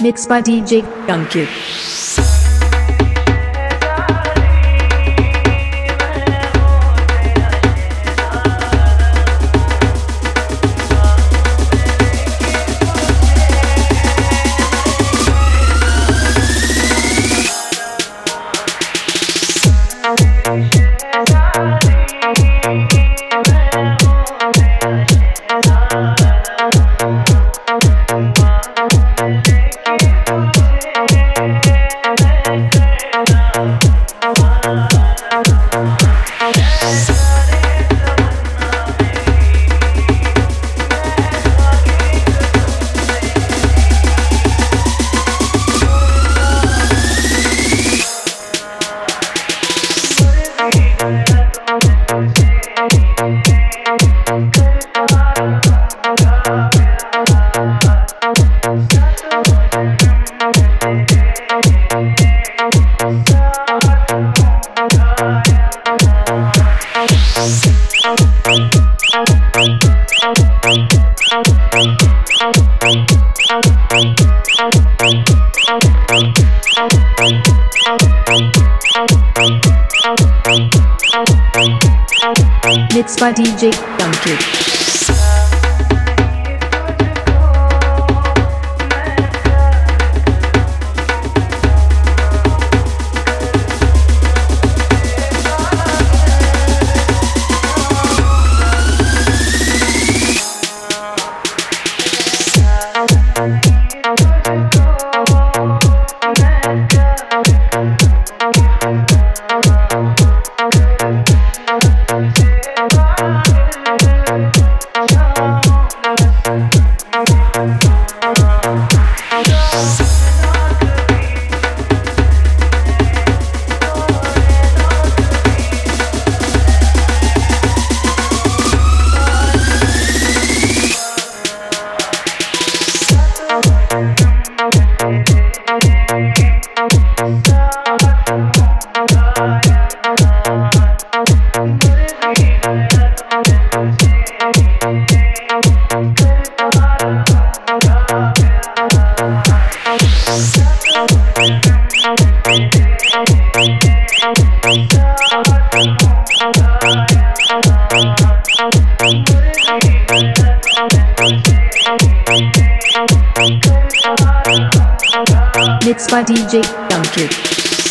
Mixed by DJ Ankit. Mixed by DJ Ankit. Mixed by DJ.